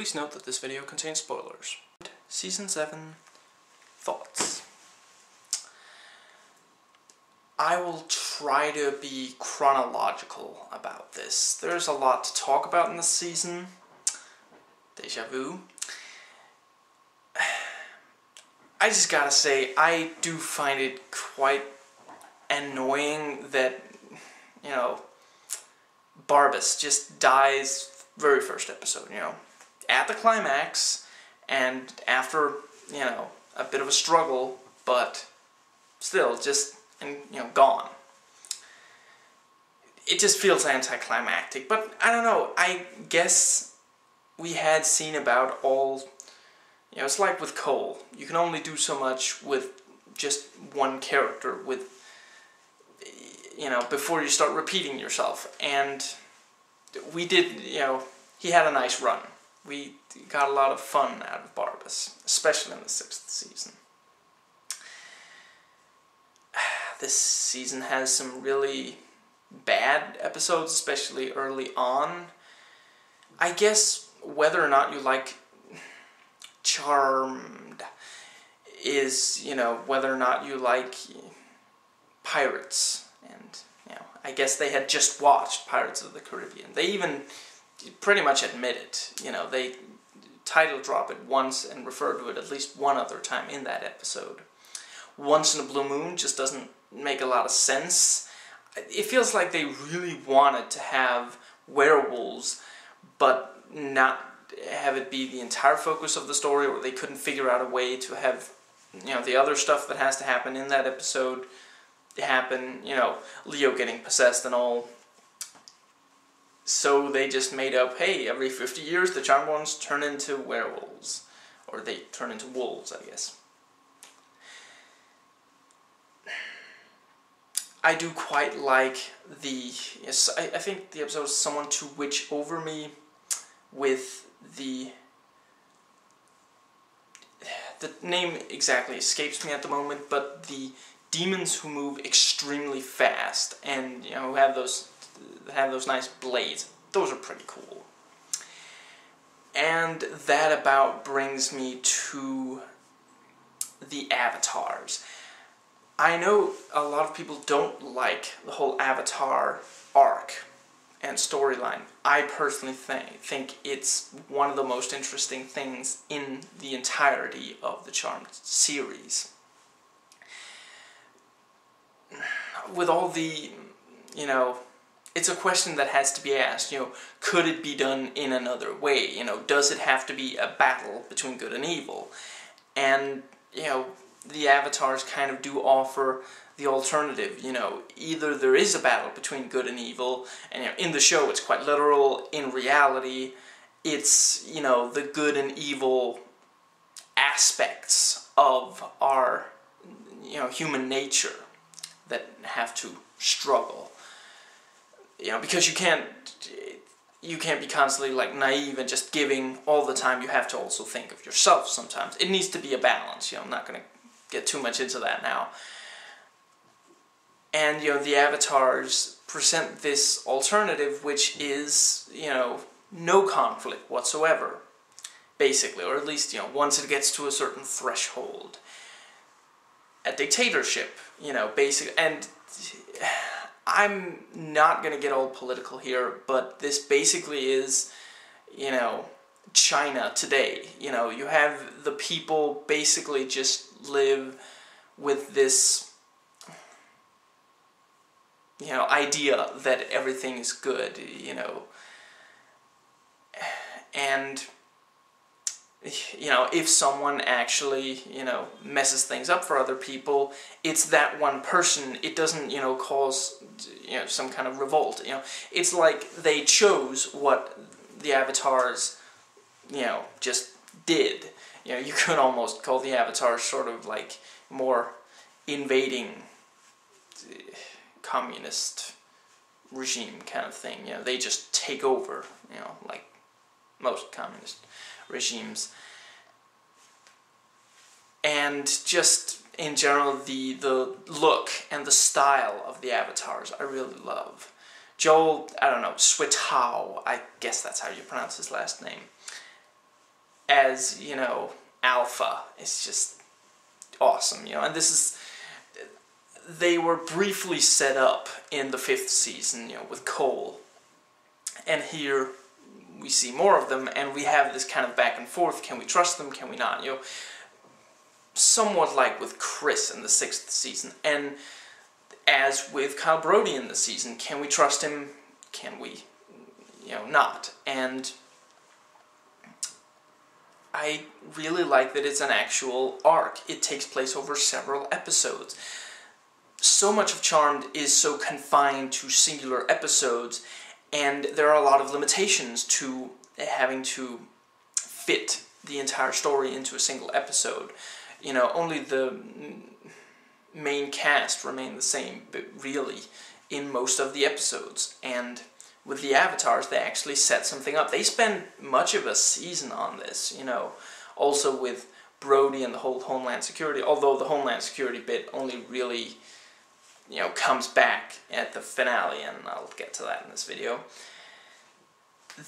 Please note that this video contains spoilers. Season 7 Thoughts. I will try to be chronological about this. There's a lot to talk about in this season. Deja vu. I just gotta say, I do find it quite annoying that, you know, Barbas just dies very first episode, you know, at the climax, and after, you know, a bit of a struggle, but still just, and, you know, gone. It just feels anticlimactic, but I don't know, I guess we had seen about all, you know, it's like with Cole. You can only do so much with just one character, with you know, before you start repeating yourself. And we did, you know, he had a nice run. We got a lot of fun out of Barbas, especially in the sixth season. This season has some really bad episodes, especially early on. I guess whether or not you like Charmed is, you know, whether or not you like Pirates and you know, I guess they had just watched Pirates of the Caribbean. They even pretty much admit it. You know, they title drop it once and refer to it at least one other time in that episode. Once in a Blue Moon just doesn't make a lot of sense. It feels like they really wanted to have werewolves, but not have it be the entire focus of the story, or they couldn't figure out a way to have, you know, the other stuff that has to happen in that episode happen, you know, Leo getting possessed and all. So they just made up, hey, every 50 years the Charmed Ones turn into werewolves. Or they turn into wolves, I guess. I do quite like the, yes, I, I think the episode is Someone to Witch Over Me with the, the name exactly escapes me at the moment, but the demons who move extremely fast and you know who have those have those nice blades. Those are pretty cool. And that about brings me to the avatars. I know a lot of people don't like the whole avatar arc and storyline. I personally think, think it's one of the most interesting things in the entirety of the Charmed series with all the, you know, it's a question that has to be asked, you know, could it be done in another way? You know, does it have to be a battle between good and evil? And, you know, the avatars kind of do offer the alternative, you know, either there is a battle between good and evil, and you know, in the show it's quite literal, in reality it's, you know, the good and evil aspects of our, you know, human nature that have to struggle. You know, because you can't you can't be constantly like naive and just giving all the time. You have to also think of yourself sometimes. It needs to be a balance. You know, I'm not going to get too much into that now. And you know, the avatars present this alternative, which is you know no conflict whatsoever, basically, or at least you know once it gets to a certain threshold a dictatorship, you know, basic and I'm not going to get all political here, but this basically is, you know, China today. You know, you have the people basically just live with this you know, idea that everything is good, you know. And you know, if someone actually, you know, messes things up for other people, it's that one person. It doesn't, you know, cause, you know, some kind of revolt. You know, it's like they chose what the avatars, you know, just did. You know, you could almost call the avatars sort of like more invading communist regime kind of thing. You know, they just take over. You know, like most communist regimes. And just in general, the, the look and the style of the avatars I really love. Joel, I don't know, Swetow, I guess that's how you pronounce his last name. as you know Alpha is just awesome, you know, and this is they were briefly set up in the fifth season, you know, with Cole, and here we see more of them, and we have this kind of back and forth. Can we trust them? Can we not? You know, somewhat like with Chris in the sixth season, and as with Kyle Brody in the season, can we trust him? Can we, you know, not? And I really like that it's an actual arc. It takes place over several episodes. So much of Charmed is so confined to singular episodes, and there are a lot of limitations to having to fit the entire story into a single episode. You know, only the main cast remain the same, but really, in most of the episodes. And with the avatars, they actually set something up. They spend much of a season on this, you know, also with Brody and the whole Homeland Security, although the Homeland Security bit only really, you know, comes back at the finale, and I'll get to that in this video.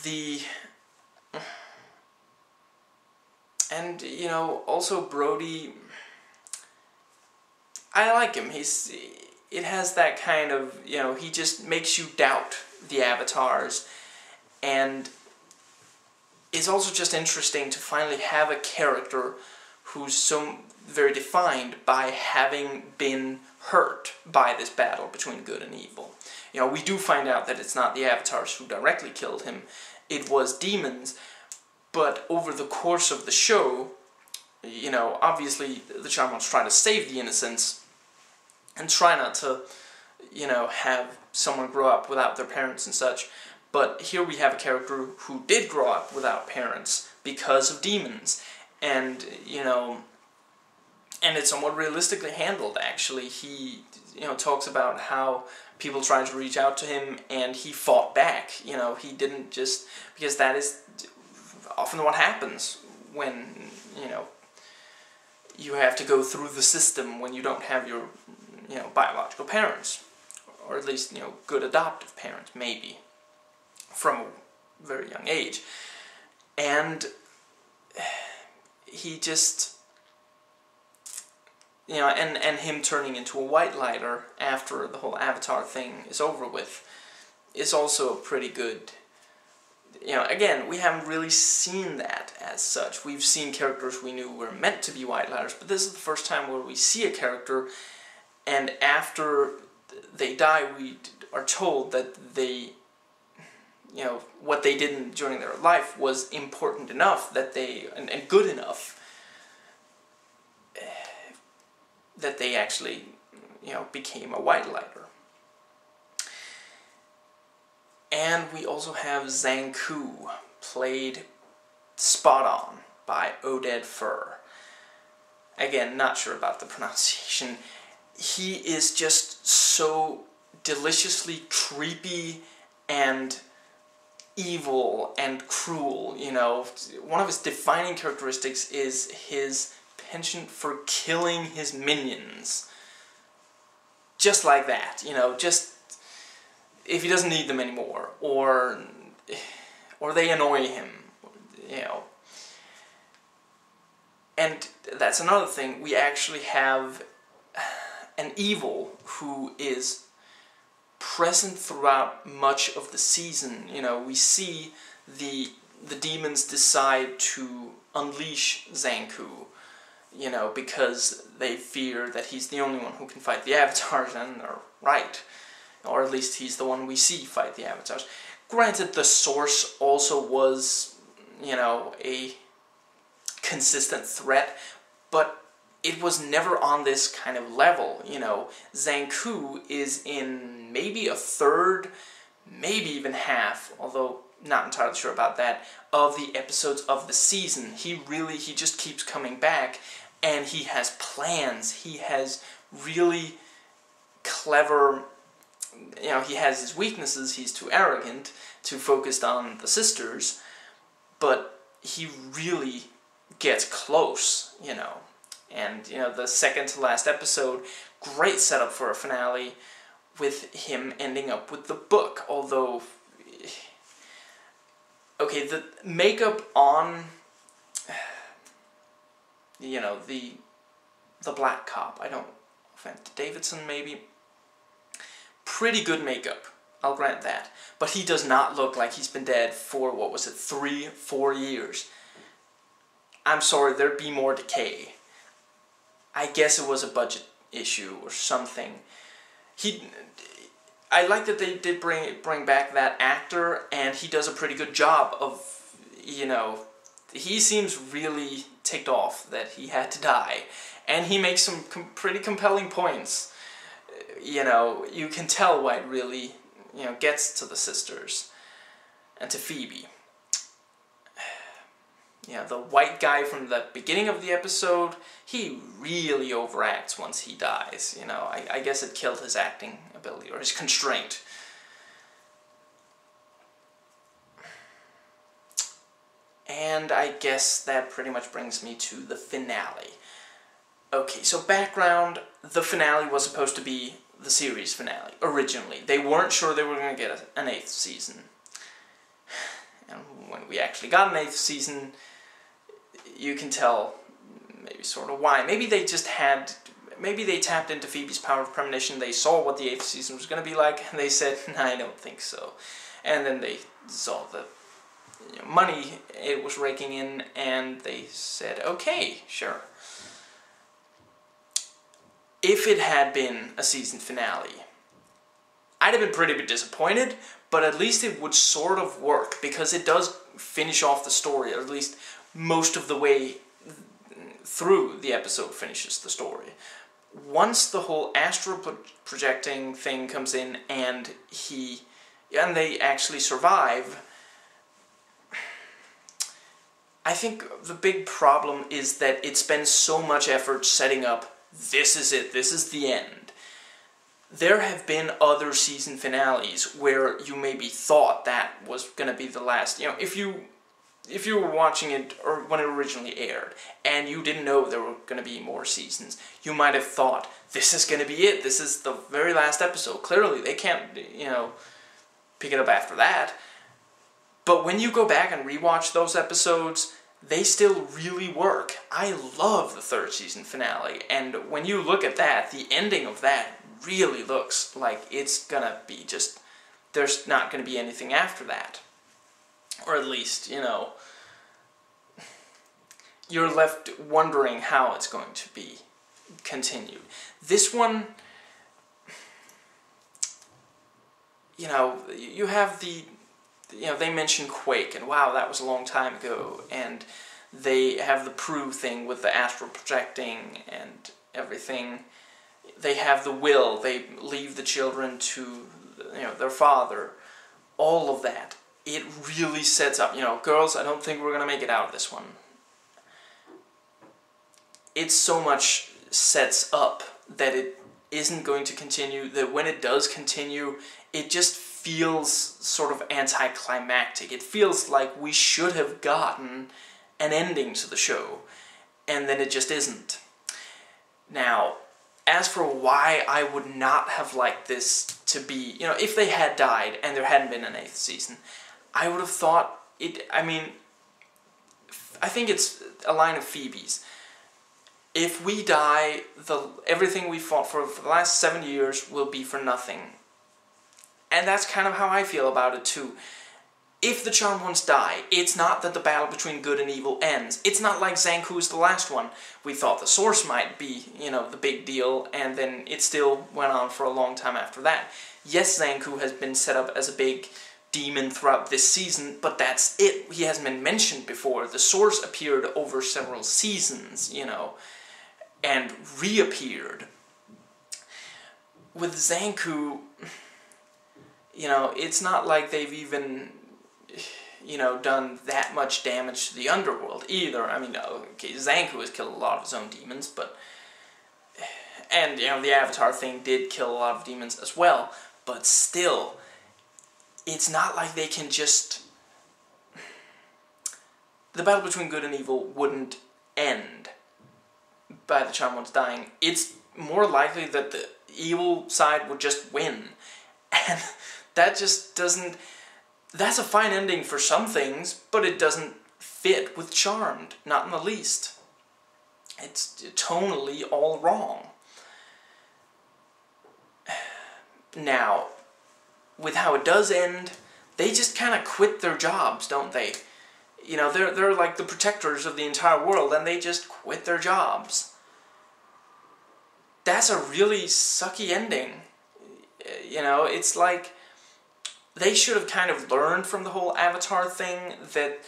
The... And, you know, also Brody... I like him. He's... It has that kind of, you know, he just makes you doubt the avatars. And it's also just interesting to finally have a character who's so very defined by having been hurt by this battle between good and evil. You know, we do find out that it's not the avatars who directly killed him, it was demons, but over the course of the show, you know, obviously the Charmed Ones trying to save the innocents and try not to, you know, have someone grow up without their parents and such. But here we have a character who did grow up without parents because of demons. And, you know, and it's somewhat realistically handled, actually. He, you know, talks about how people tried to reach out to him and he fought back. You know, he didn't just, because that is often what happens when, you know, you have to go through the system when you don't have your, you know, biological parents or at least, you know, good adoptive parents, maybe, from a very young age. And he just, you know, and, and him turning into a white lighter after the whole Avatar thing is over with is also a pretty good, you know, again, we haven't really seen that as such. We've seen characters we knew were meant to be white lighters, but this is the first time where we see a character and after they die, we are told that they, you know, what they did during their life was important enough that they, and, and good enough, that they actually, you know, became a white lighter. And we also have Zankou, played spot on by Oded Fehr. Again, not sure about the pronunciation he is just so deliciously creepy and evil and cruel, you know. One of his defining characteristics is his penchant for killing his minions. Just like that, you know, just if he doesn't need them anymore, or or they annoy him, you know. And that's another thing, we actually have an evil who is present throughout much of the season. You know, we see the the demons decide to unleash Zankou, you know, because they fear that he's the only one who can fight the avatars, and they're right. Or at least he's the one we see fight the avatars. Granted, the source also was, you know, a consistent threat, but it was never on this kind of level. You know, Zankou is in maybe a third, maybe even half, although not entirely sure about that, of the episodes of the season. He really, he just keeps coming back and he has plans. He has really clever, you know, he has his weaknesses. He's too arrogant, too focused on the sisters, but he really gets close, you know. And, you know, the second to last episode, great setup for a finale with him ending up with the book, although... Okay, the makeup on you know, the the black cop. I don't offend Davidson maybe. Pretty good makeup. I'll grant that. But he does not look like he's been dead for, what was it, three, four years. I'm sorry, there'd be more decay. I guess it was a budget issue or something. He, I like that they did bring bring back that actor, and he does a pretty good job of, you know, he seems really ticked off that he had to die, and he makes some com pretty compelling points. You know, you can tell why it really, you know, gets to the sisters and to Phoebe. Yeah, the white guy from the beginning of the episode, he really overacts once he dies. You know, I, I guess it killed his acting ability or his constraint. And I guess that pretty much brings me to the finale. Okay, so background, the finale was supposed to be the series finale, originally. They weren't sure they were going to get an eighth season. And when we actually got an eighth season, you can tell maybe sort of why. Maybe they just had, maybe they tapped into Phoebe's power of premonition, they saw what the eighth season was going to be like, and they said, I don't think so. And then they saw the money it was raking in, and they said, okay, sure. If it had been a season finale, I'd have been pretty disappointed, but at least it would sort of work, because it does finish off the story, or at least most of the way through the episode finishes the story. Once the whole astral projecting thing comes in and he and they actually survive, I think the big problem is that it spends so much effort setting up this is it, this is the end. There have been other season finales where you maybe thought that was going to be the last. You know, if you if you were watching it or when it originally aired and you didn't know there were going to be more seasons, you might have thought this is going to be it. This is the very last episode. Clearly, they can't, you know, pick it up after that. But when you go back and rewatch those episodes, they still really work. I love the third season finale, and when you look at that, the ending of that really looks like it's gonna be just, there's not gonna be anything after that. Or at least, you know, you're left wondering how it's going to be continued. This one, you know, you have the, you know, they mention Quake, and wow, that was a long time ago, and they have the Prue thing with the astral projecting and everything. They have the will, they leave the children to, you know, their father. All of that it really sets up, you know, girls, I don't think we're going to make it out of this one. It so much sets up that it isn't going to continue, that when it does continue, it just feels sort of anticlimactic. It feels like we should have gotten an ending to the show, and then it just isn't. Now, as for why I would not have liked this to be, you know, if they had died and there hadn't been an eighth season, I would have thought it. I mean, I think it's a line of Phoebe's. If we die, the everything we fought for for the last seven years will be for nothing. And that's kind of how I feel about it too. If the Charmed Ones die, it's not that the battle between good and evil ends. It's not like Zankou's the last one. We thought the Source might be, you know, the big deal, and then it still went on for a long time after that. Yes, Zankou has been set up as a big demon throughout this season, but that's it. He hasn't been mentioned before. The source appeared over several seasons, you know, and reappeared. With Zankou, you know, it's not like they've even, you know, done that much damage to the underworld either. I mean, okay, Zankou has killed a lot of his own demons, but. And, you know, the Avatar thing did kill a lot of demons as well, but still, it's not like they can just... The battle between good and evil wouldn't end by the Charmed Ones dying. It's more likely that the evil side would just win. And that just doesn't... That's a fine ending for some things, but it doesn't fit with Charmed, not in the least. It's tonally all wrong. Now, with how it does end, they just kind of quit their jobs, don't they? You know, they're, they're like the protectors of the entire world, and they just quit their jobs. That's a really sucky ending. You know, it's like they should have kind of learned from the whole Avatar thing that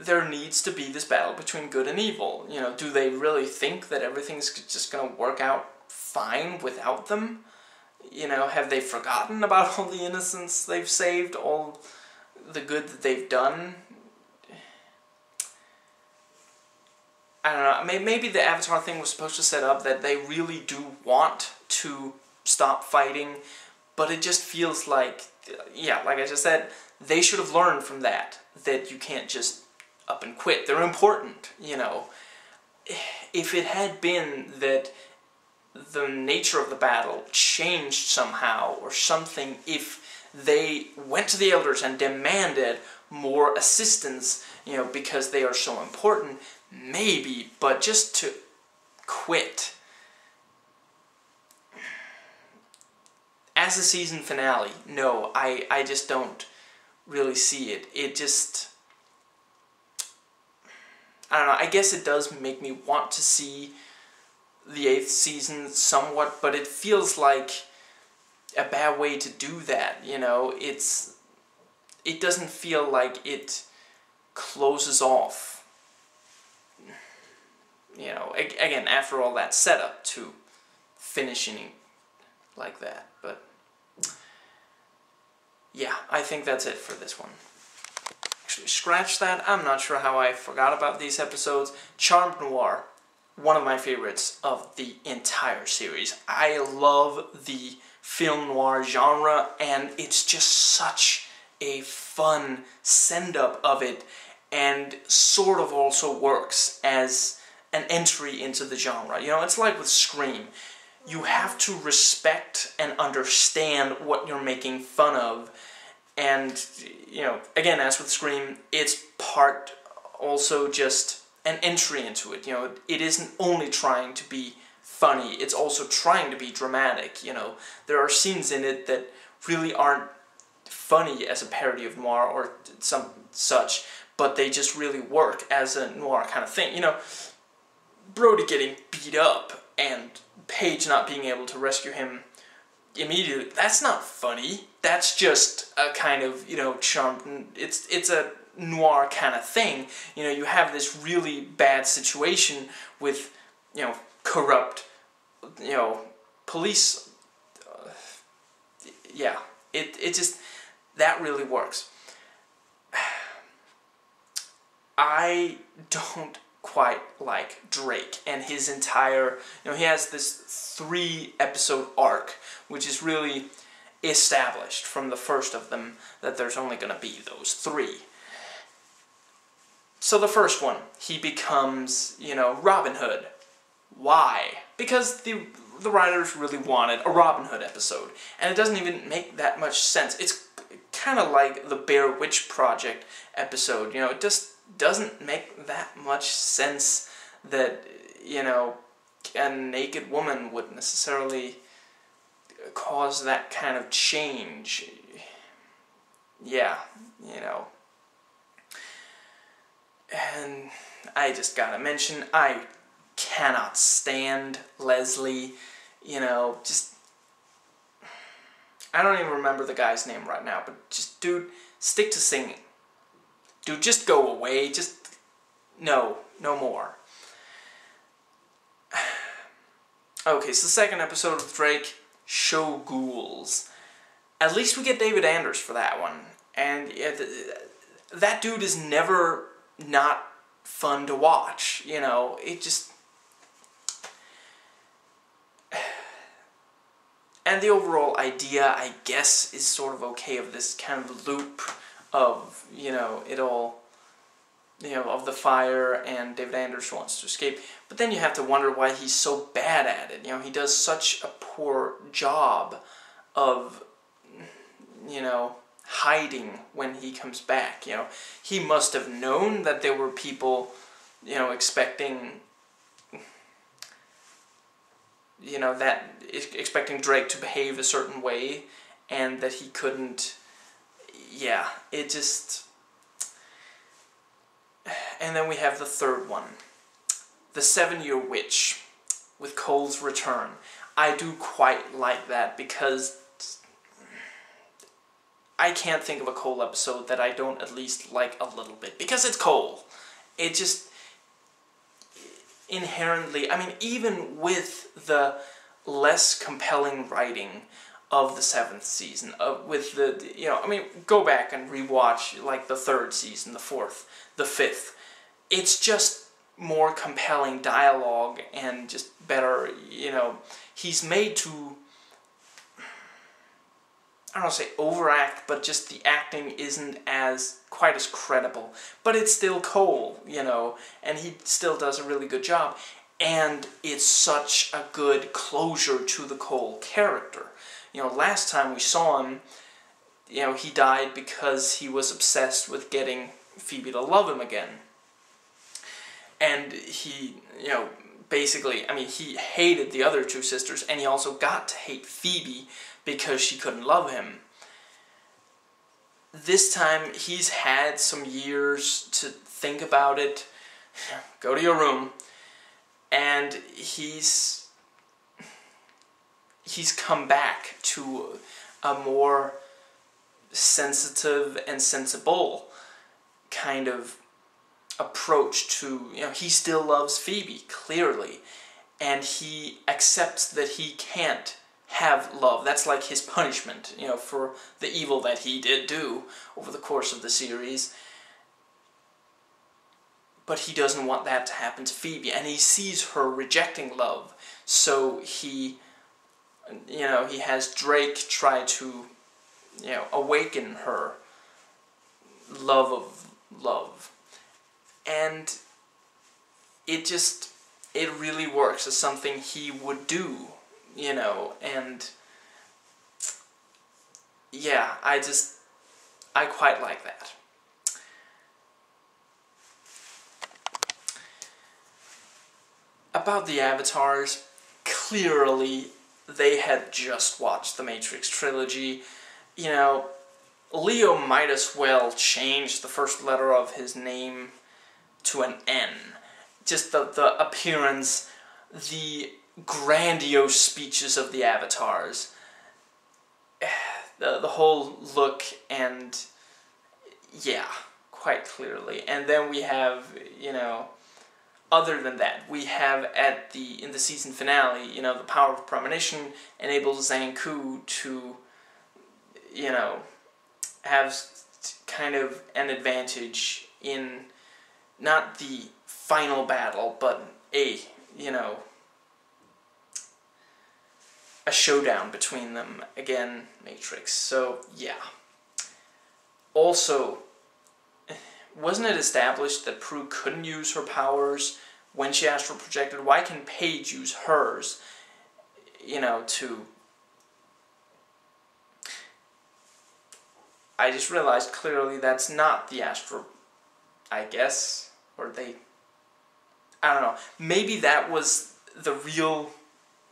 there needs to be this battle between good and evil. You know, do they really think that everything's just going to work out fine without them? You know, have they forgotten about all the innocents they've saved, all the good that they've done? I don't know. Maybe the Avatar thing was supposed to set up that they really do want to stop fighting, but it just feels like, yeah, like I just said, they should have learned from that that you can't just up and quit. They're important, you know. If it had been that the nature of the battle changed somehow or something, if they went to the elders and demanded more assistance, you know, because they are so important, maybe, but just to quit. As a season finale, no, I, I just don't really see it. It just I don't know, I guess it does make me want to see the eighth season somewhat, but it feels like a bad way to do that, you know? It's. It doesn't feel like it closes off. You know, again, after all that setup to finishing like that, but. Yeah, I think that's it for this one actually scratch that. I'm not sure how I forgot about these episodes. Charmed Noir, one of my favorites of the entire series. I love the film noir genre, and it's just such a fun send-up of it, and sort of also works as an entry into the genre. You know, it's like with Scream. You have to respect and understand what you're making fun of and, you know, again, as with Scream, it's part also just an entry into it. You know, it isn't only trying to be funny, it's also trying to be dramatic. You know, there are scenes in it that really aren't funny as a parody of noir or some such, but they just really work as a noir kind of thing. You know, Brody getting beat up and Paige not being able to rescue him immediately, that's not funny that's just a kind of you know charm. It's it's a noir kind of thing. You know, you have this really bad situation with you know corrupt you know police. Uh, yeah, it it just that really works. I don't quite like Drake and his entire, you know, he has this three episode arc, which is really established from the first of them that there's only going to be those three. So the first one, he becomes, you know, Robin Hood. Why? Because the the writers really wanted a Robin Hood episode, and it doesn't even make that much sense. It's kind of like the Bear Witch Project episode. You know, it just doesn't make that much sense that you know a naked woman would necessarily cause that kind of change. Yeah, you know. And I just gotta mention, I cannot stand Leslie. You know, just. I don't even remember the guy's name right now, but just, dude, stick to singing. Dude, just go away. Just. No, no more. Okay, so the second episode of Drake show ghouls. At least we get David Anders for that one. And yeah, that dude is never not fun to watch. You know, it just. And the overall idea, I guess, is sort of okay of this kind of loop of, you know, it all you know, of the fire and David Anders wants to escape. But then you have to wonder why he's so bad at it. You know, he does such a poor job of, you know, hiding when he comes back. You know, he must have known that there were people, you know, expecting you know, that expecting Drake to behave a certain way and that he couldn't. Yeah, it just. And then we have the third one The Seven Year Witch with Cole's Return. I do quite like that because I can't think of a Cole episode that I don't at least like a little bit because it's Cole. It just inherently, I mean, even with the less compelling writing of the seventh season, uh, with the, you know, I mean, go back and rewatch like the third season, the fourth, the fifth. It's just more compelling dialogue and just better, you know, he's made to I don't want to say overact, but just the acting isn't as quite as credible. But it's still Cole, you know, and he still does a really good job. And it's such a good closure to the Cole character. You know, last time we saw him, you know, he died because he was obsessed with getting Phoebe to love him again. And he, you know, basically, I mean, he hated the other two sisters, and he also got to hate Phoebe because she couldn't love him. This time, he's had some years to think about it. Go to your room. And he's he's come back to a more sensitive and sensible kind of approach to you know he still loves Phoebe clearly and he accepts that he can't have love. That's like his punishment, you know, for the evil that he did do over the course of the series. But he doesn't want that to happen to Phoebe, and he sees her rejecting love. So he, you know, he has Drake try to, you know, awaken her love of love. And it just, it really works as something he would do you know, and yeah, I just, I quite like that. About the avatars, clearly they had just watched the Matrix trilogy. You know, Leo might as well change the first letter of his name to an N. Just the, the appearance, the grandiose speeches of the avatars. The, the whole look and yeah, quite clearly. And then we have, you know, other than that, we have at the in the season finale, you know, the power of premonition enables Zankou to, you know, have kind of an advantage in not the final battle, but a, you know, a showdown between them. Again, Matrix. So, yeah. Also, wasn't it established that Prue couldn't use her powers when she astral projected? Why can Paige use hers, you know, to... I just realized clearly that's not the astral... I guess, or they... I don't know. Maybe that was the real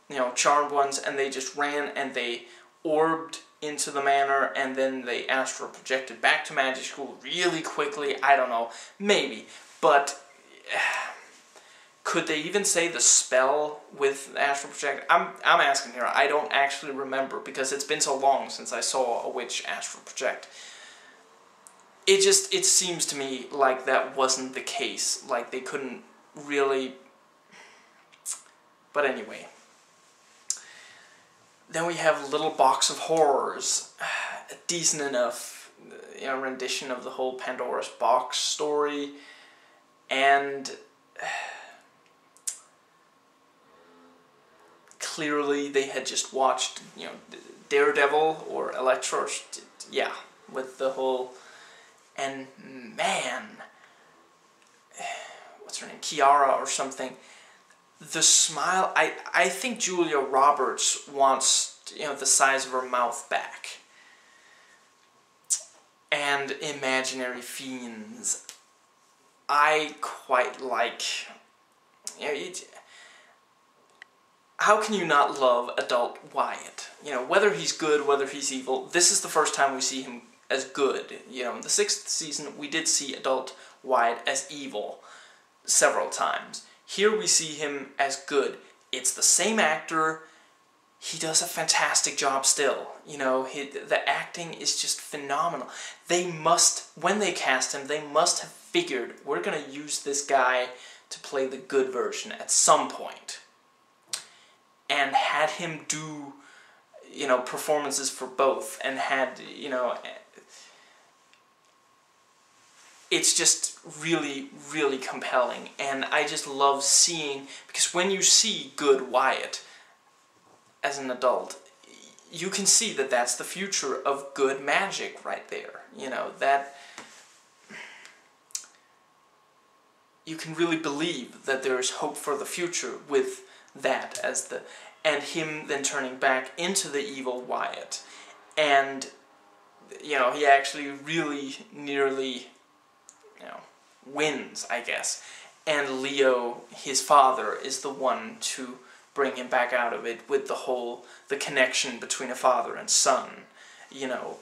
you know, charmed ones, and they just ran and they orbed into the manor, and then they astral projected back to magic school really quickly. I don't know, maybe, but could they even say the spell with astral project? I'm I'm asking here. I don't actually remember because it's been so long since I saw a witch astral project. It just it seems to me like that wasn't the case. Like they couldn't really. But anyway, then we have Little Box of Horrors, a decent enough uh, you know, rendition of the whole Pandora's Box story, and clearly they had just watched you know Daredevil or Elektra, yeah, with the whole, and man, what's her name, Kiara or something the smile, I, I think Julia Roberts wants, you know, the size of her mouth back. And Imaginary Fiends. I quite like, you know, it, how can you not love adult Wyatt? You know, whether he's good, whether he's evil, this is the first time we see him as good. You know, in the sixth season, we did see adult Wyatt as evil several times. Here we see him as good. It's the same actor. He does a fantastic job still. You know, he, the acting is just phenomenal. They must, when they cast him, they must have figured we're going to use this guy to play the good version at some point. And had him do, you know, performances for both and had, you know, it's just really, really compelling. And I just love seeing, because when you see good Wyatt as an adult, you can see that that's the future of good magic right there. You know, that you can really believe that there is hope for the future with that as the and him then turning back into the evil Wyatt and you know he actually really nearly know, wins, I guess. And Leo, his father, is the one to bring him back out of it with the whole, the connection between a father and son. You know,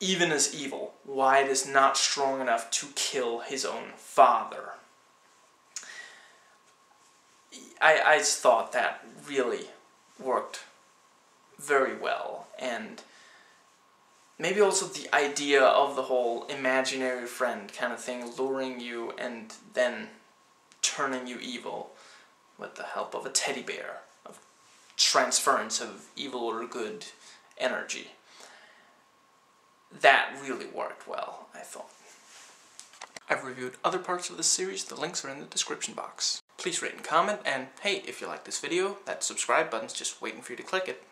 even as evil, Wyatt is not strong enough to kill his own father. I, I thought that really worked very well, and maybe also the idea of the whole imaginary friend kind of thing luring you and then turning you evil with the help of a teddy bear of transference of evil or good energy. That really worked well I thought. I've reviewed other parts of this series. The links are in the description box. Please rate and comment and hey if you like this video that subscribe button's just waiting for you to click it